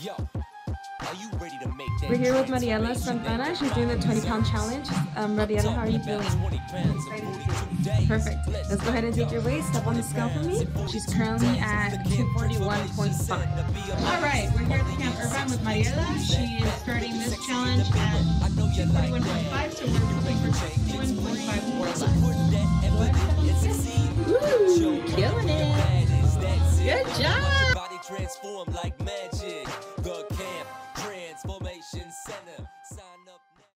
Yo, are you ready to make that We're here with? Mariela Santana. She's doing the 20 pound challenge. Um, Mariela, how are you feeling? 20 pounds in 42 days. Perfect. Let's go ahead and take your weight. Step on the scale for me. She's currently at 241.5. All right, we're here at the Camp Irvine with Mariela. She is starting this challenge at 241.5, so we're transform like magic. The Camp Transformation Center.